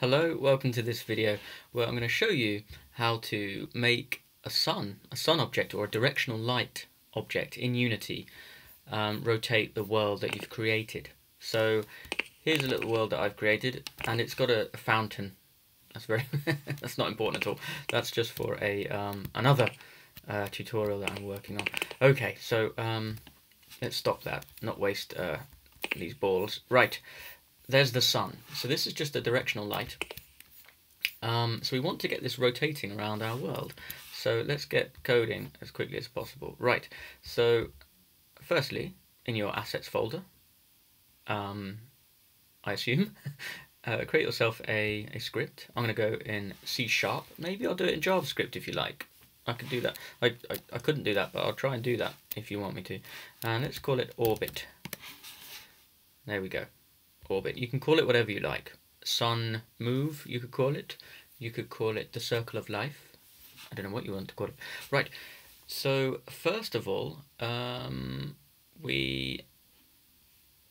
Hello, welcome to this video where I'm going to show you how to make a sun, a sun object or a directional light object in Unity um, rotate the world that you've created. So here's a little world that I've created and it's got a, a fountain. That's very that's not important at all. That's just for a um, another uh, tutorial that I'm working on. Okay, so um, let's stop that, not waste uh, these balls. Right, there's the sun. So this is just a directional light. Um, so we want to get this rotating around our world. So let's get coding as quickly as possible. Right, so firstly, in your assets folder, um, I assume, uh, create yourself a, a script. I'm going to go in C Sharp. Maybe I'll do it in JavaScript if you like. I could do that. I, I, I couldn't do that, but I'll try and do that if you want me to. And let's call it orbit. There we go orbit. You can call it whatever you like. Sun move, you could call it. You could call it the circle of life. I don't know what you want to call it. Right. So first of all, um, we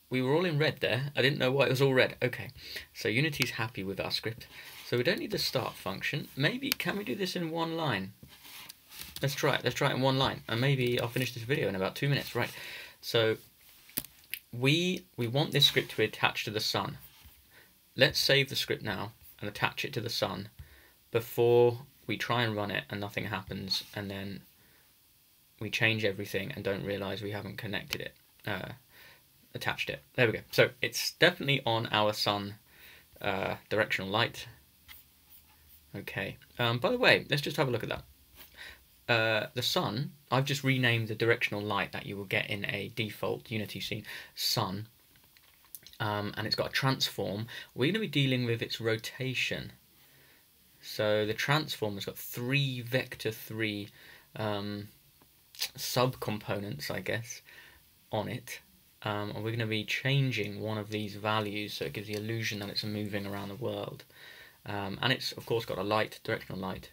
we were all in red there. I didn't know why it was all red. Okay. So Unity's happy with our script. So we don't need the start function. Maybe can we do this in one line? Let's try it. Let's try it in one line. And maybe I'll finish this video in about two minutes. Right. So we we want this script to be attached to the sun. Let's save the script now and attach it to the sun before we try and run it and nothing happens and then we change everything and don't realize we haven't connected it, uh, attached it. There we go. So it's definitely on our sun uh, directional light. Okay. Um, by the way, let's just have a look at that. Uh, the sun, I've just renamed the directional light that you will get in a default Unity scene, sun, um, and it's got a transform. We're going to be dealing with its rotation. So the transform has got three vector 3 um, subcomponents, I guess, on it. Um, and we're going to be changing one of these values so it gives the illusion that it's moving around the world. Um, and it's, of course, got a light, directional light,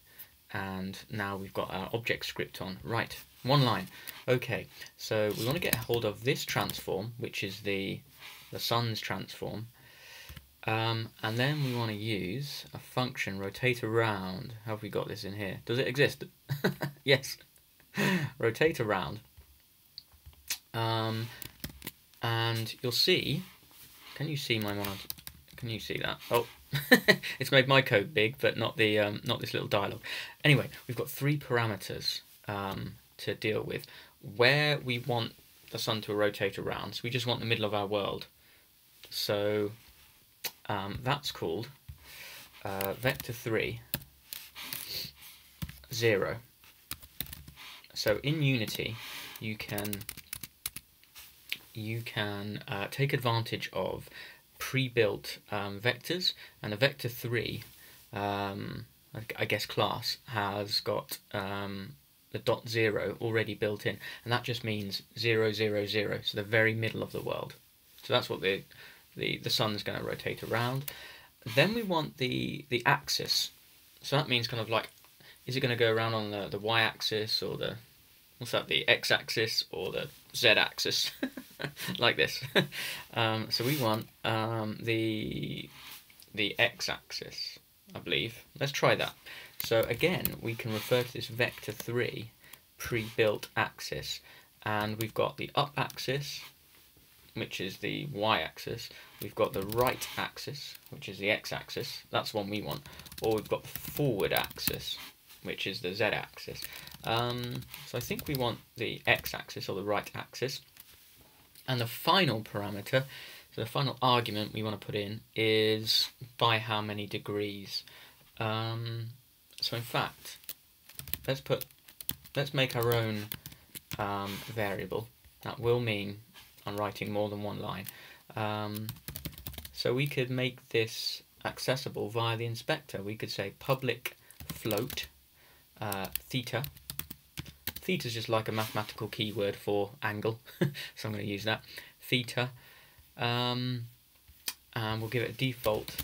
and now we've got our object script on. Right, one line. Okay, so we want to get hold of this transform, which is the, the sun's transform, um, and then we want to use a function, rotate around. Have we got this in here? Does it exist? yes. rotate around. Um, and you'll see, can you see my monitor? Can you see that? Oh, it's made my code big, but not the um, not this little dialog. Anyway, we've got three parameters um, to deal with. Where we want the sun to rotate around, so we just want the middle of our world. So um, that's called uh, vector 3, 0. So in Unity, you can you can uh, take advantage of pre-built um, vectors, and the vector 3, um, I guess class, has got um, the dot 0 already built in, and that just means 0, 0, 0, so the very middle of the world. So that's what the, the, the sun's going to rotate around. Then we want the, the axis, so that means kind of like, is it going to go around on the, the y-axis or the, what's that, the x-axis or the z-axis? like this. um, so we want um, the the x-axis, I believe. Let's try that. So again, we can refer to this vector 3 pre-built axis, and we've got the up axis, which is the y-axis. We've got the right axis, which is the x-axis. That's one we want. Or we've got the forward axis, which is the z-axis. Um, so I think we want the x-axis or the right axis. And the final parameter, so the final argument we want to put in is by how many degrees. Um, so in fact, let's put, let's make our own um, variable. That will mean I'm writing more than one line. Um, so we could make this accessible via the inspector. We could say public float uh, theta Theta is just like a mathematical keyword for angle, so I'm going to use that. Theta. Um, and we'll give it a default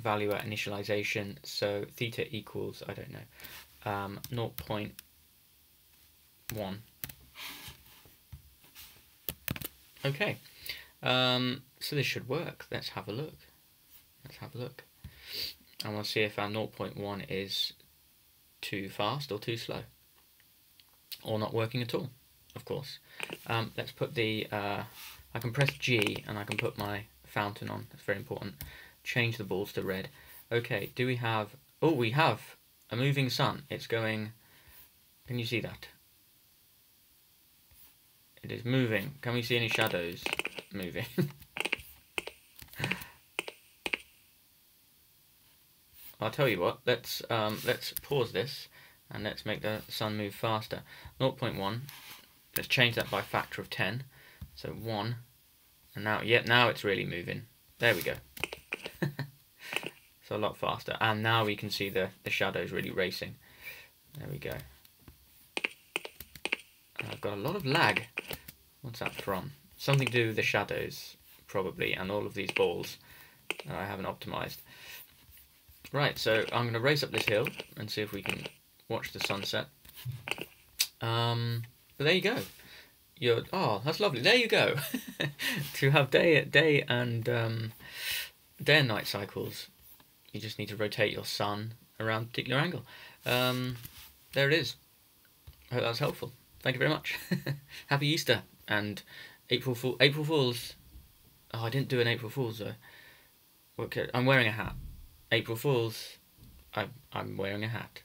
value at initialization. So theta equals, I don't know, um, 0.1. Okay, um, so this should work. Let's have a look. Let's have a look. and we'll see if our 0.1 is too fast or too slow. Or not working at all of course. Um, let's put the uh, I can press G and I can put my fountain on. That's very important. Change the balls to red. Okay do we have oh we have a moving sun. It's going can you see that? It is moving. Can we see any shadows moving I'll tell you what, let's um, let's pause this and let's make the sun move faster. 0.1, let's change that by factor of 10. So 1, and now, yep, now it's really moving. There we go. so a lot faster. And now we can see the, the shadows really racing. There we go. And I've got a lot of lag. What's that from? Something to do with the shadows, probably, and all of these balls I haven't optimized. Right, so I'm going to race up this hill and see if we can watch the sunset. Um, but there you go. You're, oh, that's lovely. There you go. to have day day and um, day and night cycles, you just need to rotate your sun around a particular angle. Um, there it is. I hope that was helpful. Thank you very much. Happy Easter and April Fool April Fools. Oh, I didn't do an April Fools though. Okay, I'm wearing a hat. April Fools, I'm I'm wearing a hat.